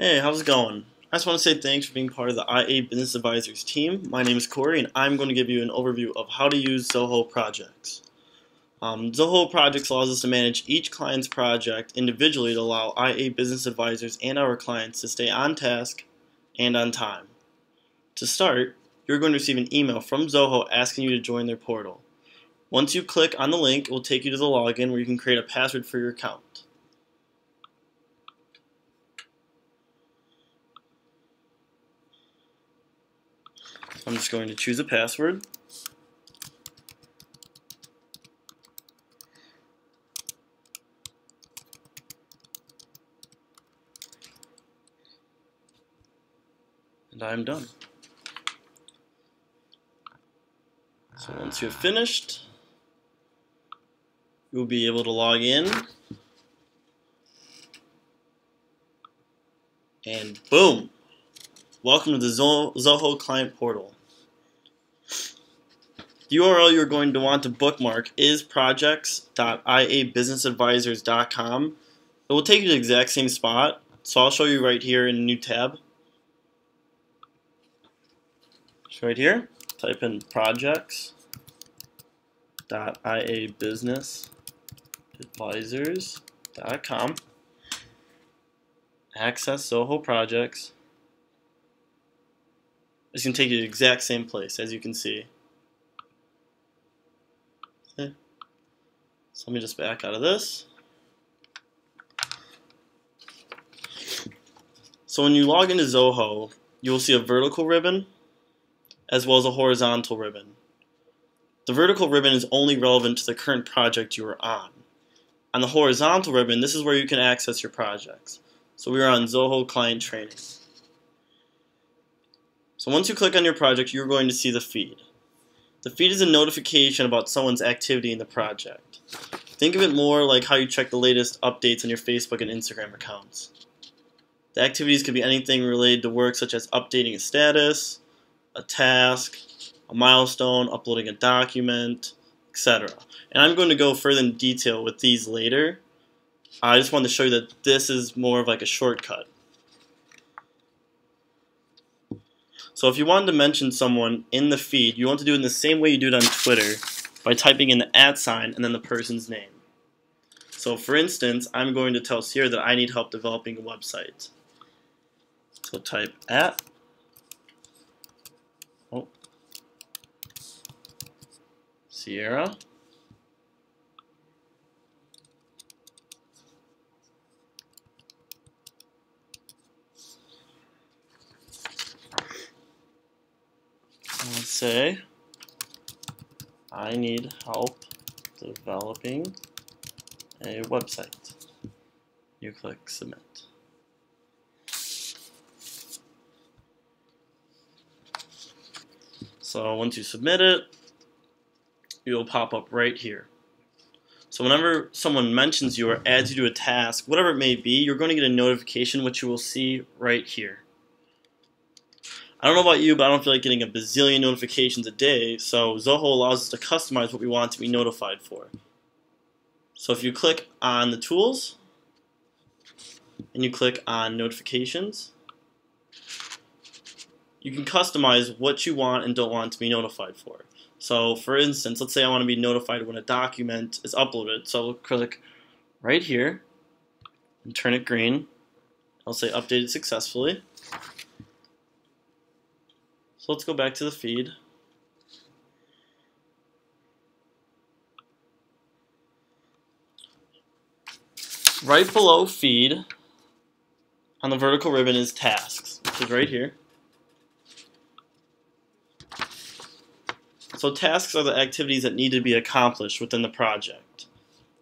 Hey, how's it going? I just want to say thanks for being part of the IA Business Advisors team. My name is Corey, and I'm going to give you an overview of how to use Zoho projects. Um, Zoho projects allows us to manage each client's project individually to allow IA Business Advisors and our clients to stay on task and on time. To start, you're going to receive an email from Zoho asking you to join their portal. Once you click on the link, it will take you to the login where you can create a password for your account. I'm just going to choose a password. And I'm done. So once you're finished, you'll be able to log in. And boom! Welcome to the Zoho Client Portal. The URL you're going to want to bookmark is projects.iabusinessadvisors.com. It will take you to the exact same spot, so I'll show you right here in a new tab. Right here, type in projects.iabusinessadvisors.com. Access Zoho projects. It's going to take you to the exact same place, as you can see. Okay. So let me just back out of this. So when you log into Zoho, you will see a vertical ribbon as well as a horizontal ribbon. The vertical ribbon is only relevant to the current project you are on. On the horizontal ribbon, this is where you can access your projects. So we are on Zoho Client Training. So once you click on your project, you're going to see the feed. The feed is a notification about someone's activity in the project. Think of it more like how you check the latest updates on your Facebook and Instagram accounts. The activities could be anything related to work such as updating a status, a task, a milestone, uploading a document, etc. And I'm going to go further in detail with these later. I just wanted to show you that this is more of like a shortcut. So if you wanted to mention someone in the feed, you want to do it in the same way you do it on Twitter by typing in the at sign and then the person's name. So for instance, I'm going to tell Sierra that I need help developing a website. So type at oh, Sierra let's say I need help developing a website. You click submit. So once you submit it, you'll pop up right here. So whenever someone mentions you or adds you to a task, whatever it may be, you're going to get a notification which you will see right here. I don't know about you, but I don't feel like getting a bazillion notifications a day, so Zoho allows us to customize what we want to be notified for. So if you click on the tools, and you click on notifications, you can customize what you want and don't want to be notified for. So for instance, let's say I want to be notified when a document is uploaded. So I'll click right here and turn it green. I'll say updated successfully. So let's go back to the feed. Right below feed on the vertical ribbon is tasks, which is right here. So tasks are the activities that need to be accomplished within the project.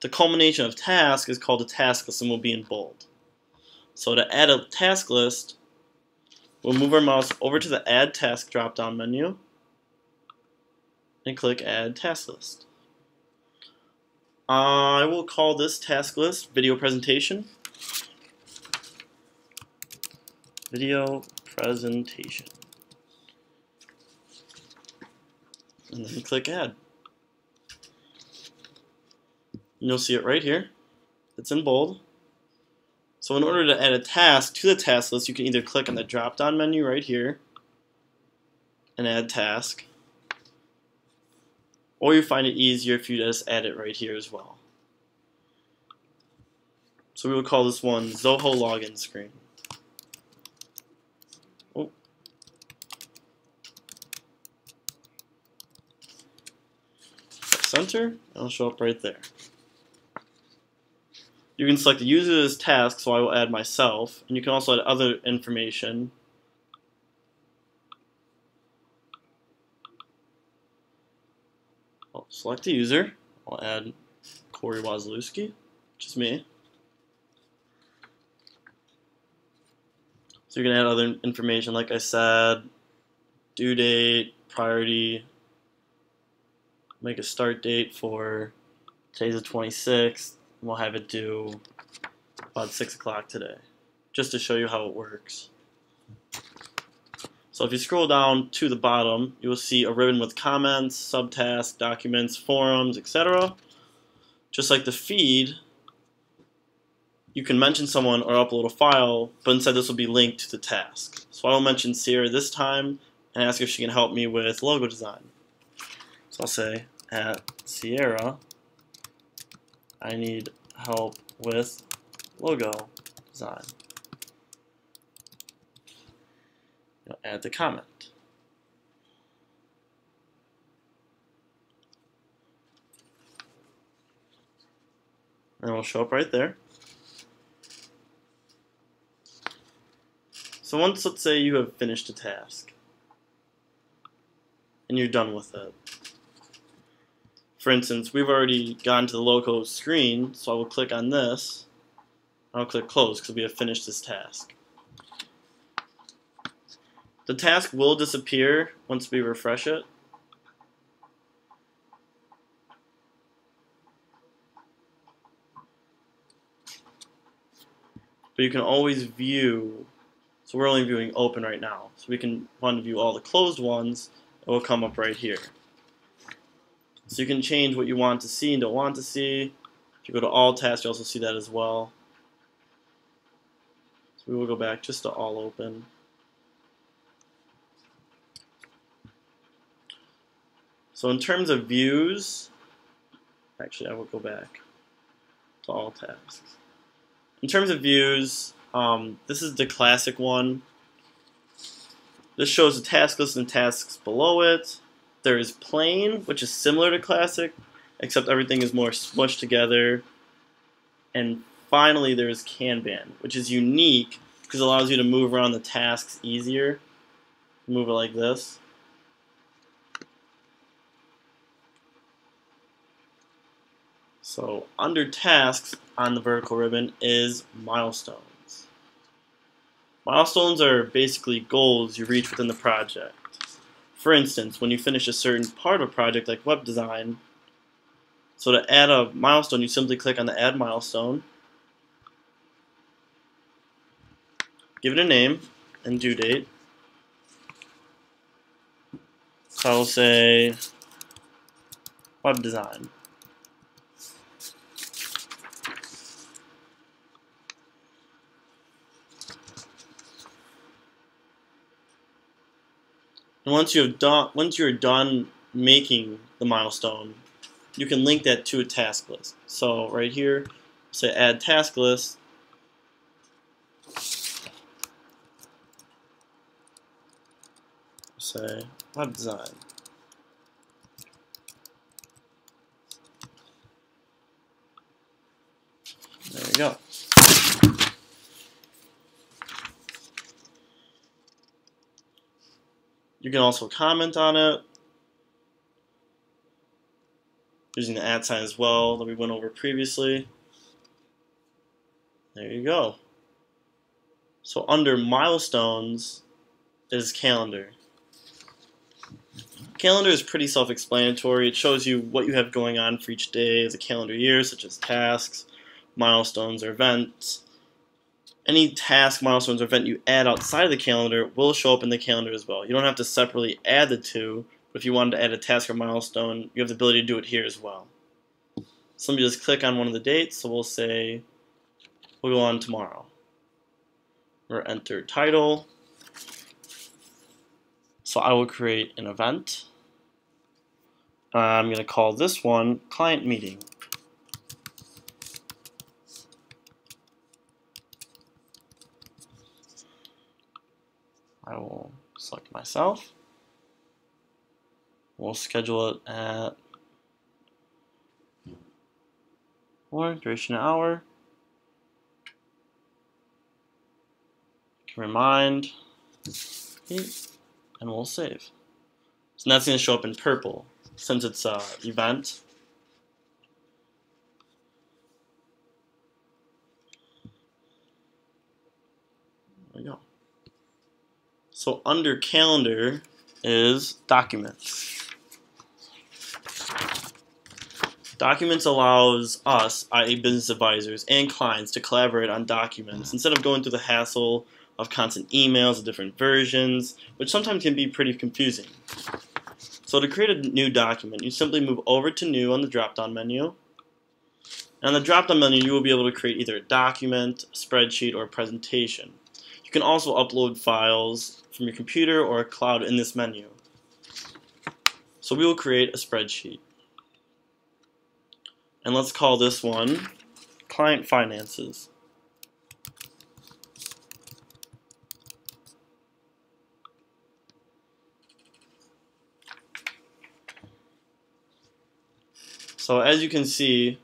The culmination of task is called a task list and will be in bold. So to add a task list, We'll move our mouse over to the Add Task drop-down menu and click Add Task List. I will call this task list Video Presentation. Video Presentation. And then click Add. And you'll see it right here. It's in bold. So in order to add a task to the task list, you can either click on the drop-down menu right here and add task, or you find it easier if you just add it right here as well. So we will call this one Zoho login screen. Oh. Center, and it'll show up right there. You can select the user as task, so I will add myself, and you can also add other information. I'll select the user. I'll add Corey Wazlewski, which is me. So you can add other information, like I said, due date, priority, make a start date for today's the 26th, we'll have it due about 6 o'clock today, just to show you how it works. So if you scroll down to the bottom, you will see a ribbon with comments, subtasks, documents, forums, etc. Just like the feed, you can mention someone or upload a file, but instead this will be linked to the task. So I will mention Sierra this time and ask if she can help me with logo design. So I'll say, at Sierra, I need help with logo design. You'll add the comment. And it will show up right there. So once, let's say you have finished a task, and you're done with it, for instance, we've already gone to the login screen, so I will click on this. I'll click close because we have finished this task. The task will disappear once we refresh it. But you can always view, so we're only viewing open right now. So we can want to view all the closed ones, it will come up right here. So you can change what you want to see and don't want to see. If you go to all tasks, you also see that as well. So we will go back just to all open. So in terms of views, actually I will go back to all tasks. In terms of views, um, this is the classic one. This shows the task list and tasks below it. There is plain, which is similar to classic, except everything is more smushed together. And finally, there's Kanban, which is unique because it allows you to move around the tasks easier. Move it like this. So under tasks on the vertical ribbon is milestones. Milestones are basically goals you reach within the project. For instance, when you finish a certain part of a project like web design, so to add a milestone, you simply click on the Add Milestone, give it a name and due date. So I'll say web design. And once you have done, once you're done making the milestone, you can link that to a task list. So right here, say add task list. Say web design. There we go. You can also comment on it using the at sign as well that we went over previously. There you go. So under milestones is calendar. Calendar is pretty self-explanatory. It shows you what you have going on for each day as a calendar year, such as tasks, milestones, or events any task, milestones, or event you add outside of the calendar will show up in the calendar as well. You don't have to separately add the two, but if you wanted to add a task or milestone, you have the ability to do it here as well. So let me just click on one of the dates, so we'll say, we'll go on tomorrow. or enter title. So I will create an event. I'm going to call this one client meeting. I will select myself. We'll schedule it at or duration an hour. Can remind, and we'll save. So that's going to show up in purple since it's a event. There we go. So under calendar is documents. Documents allows us, IA Business Advisors, and clients to collaborate on documents instead of going through the hassle of constant emails of different versions, which sometimes can be pretty confusing. So to create a new document, you simply move over to New on the drop-down menu. And on the drop-down menu, you will be able to create either a document, a spreadsheet, or a presentation. You can also upload files from your computer or a cloud in this menu. So we will create a spreadsheet. And let's call this one Client Finances. So as you can see,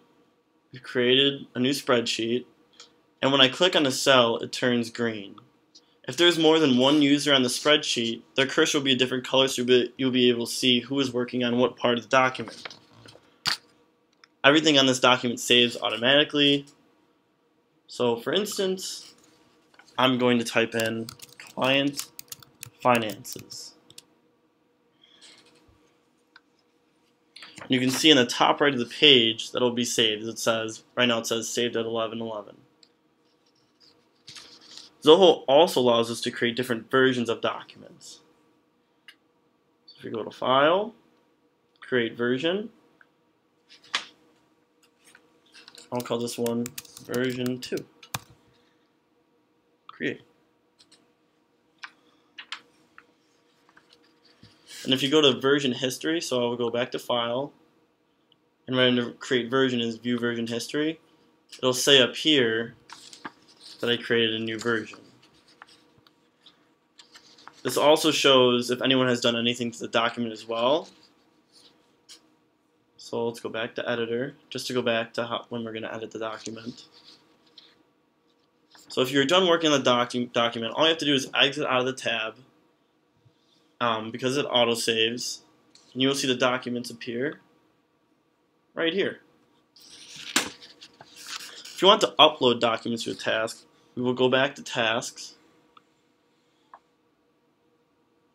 we've created a new spreadsheet, and when I click on a cell, it turns green. If there's more than one user on the spreadsheet, their cursor will be a different color so you'll be able to see who is working on what part of the document. Everything on this document saves automatically. So for instance, I'm going to type in client finances. You can see in the top right of the page that will be saved. It says, right now it says saved at 1111. Zoho also allows us to create different versions of documents. So if we go to File, Create Version, I'll call this one version 2. Create. And if you go to version history, so I will go back to file, and right under create version is view version history, it'll say up here that I created a new version. This also shows if anyone has done anything to the document as well. So let's go back to editor, just to go back to how, when we're going to edit the document. So if you're done working on the docu document, all you have to do is exit out of the tab, um, because it autosaves, and you will see the documents appear right here. If you want to upload documents to a task, we will go back to tasks,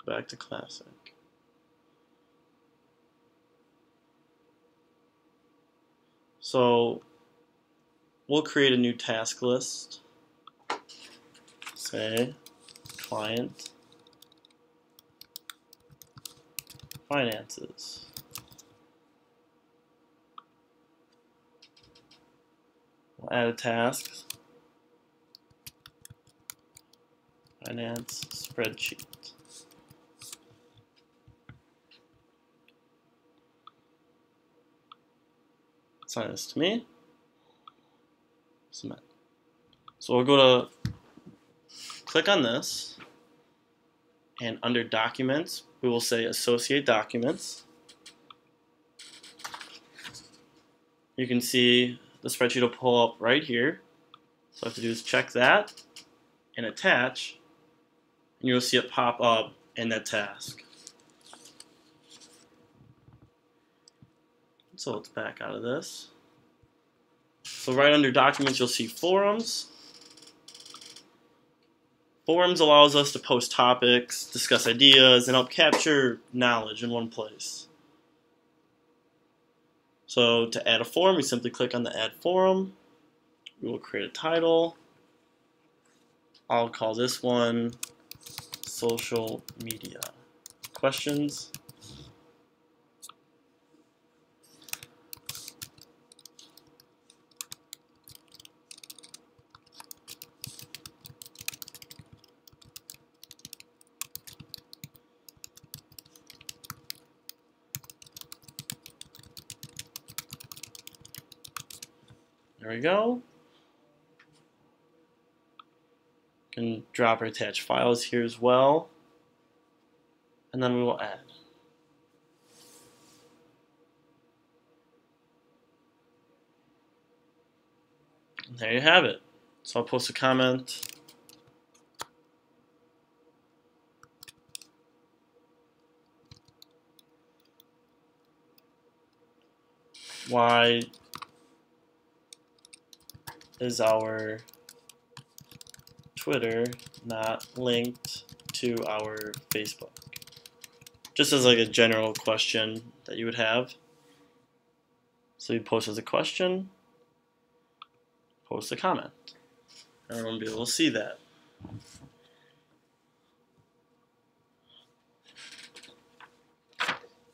back to classic. So we'll create a new task list, say client finances. We'll add a task, finance spreadsheet. Assign this to me. Submit. So we'll go to click on this, and under Documents, we will say Associate Documents. You can see the spreadsheet will pull up right here. So I have to do is check that and attach, you'll see it pop up in that task. So let's back out of this. So right under Documents, you'll see Forums. Forums allows us to post topics, discuss ideas, and help capture knowledge in one place. So to add a forum, we simply click on the Add Forum. We will create a title. I'll call this one social media. Questions? There we go. Can drop or attach files here as well. And then we will add. And there you have it. So I'll post a comment. Why is our Twitter not linked to our Facebook? Just as like a general question that you would have. So you post as a question, post a comment. Everyone will be able to see that.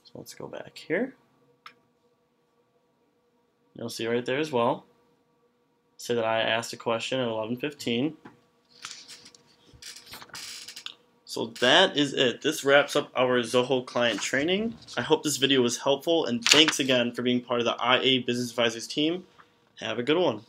So let's go back here. You'll see right there as well. Say that I asked a question at 11:15. So that is it. This wraps up our Zoho client training. I hope this video was helpful and thanks again for being part of the IA Business Advisors team. Have a good one.